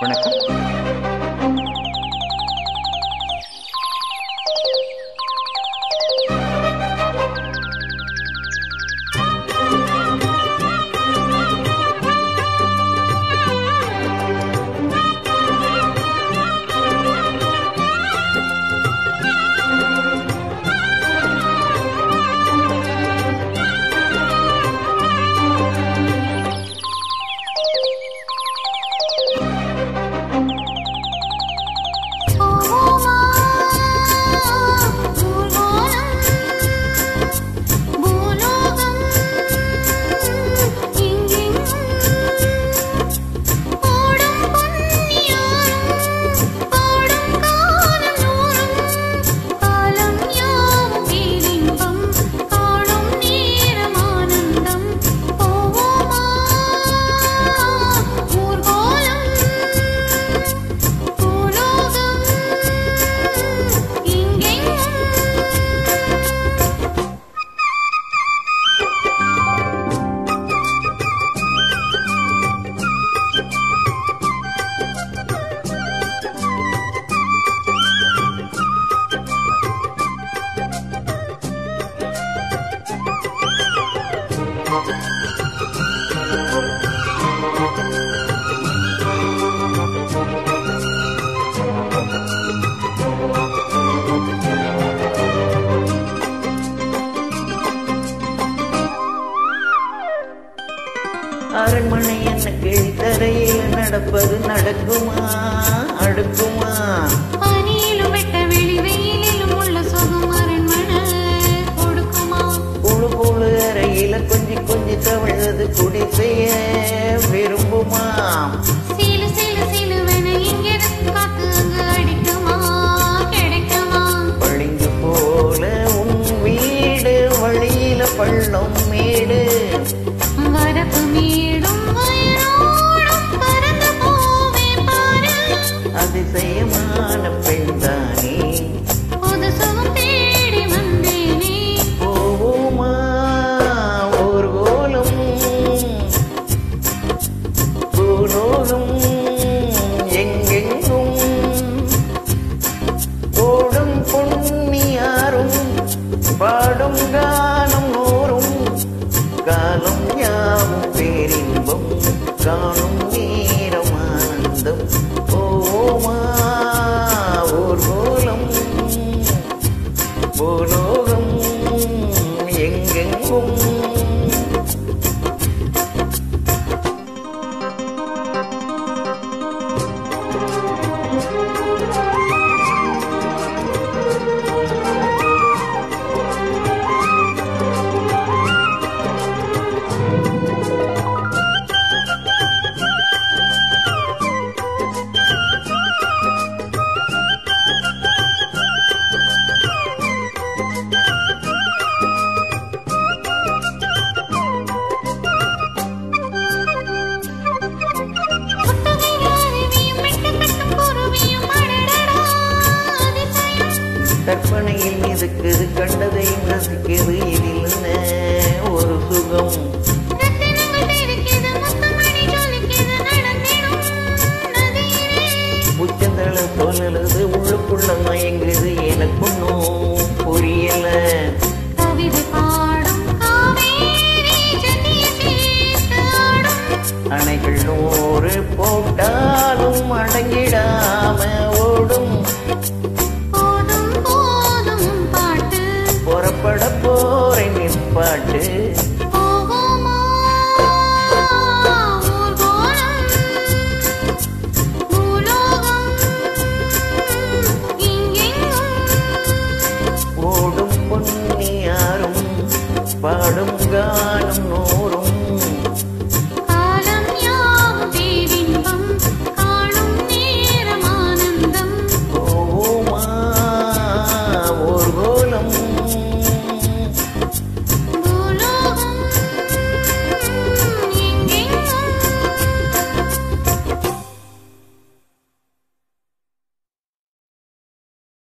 வணக்கம் அரண்மனை என்ன கீழ்த்தரையில் நடப்பது நடக்குமா? அடுக்குமா? பனியிலும் வெட்ட வெளி வெயிலிலும் உள்ள சொகம் அரண்மனை கொடுக்குமா? புழு புழு அறையில கொஞ்சி கொஞ்சி தவிழது குடி செய்ய விரும்புமா? பள்ளம் பூலோகம் எங்கெங்கும் ನನಗೆ আছে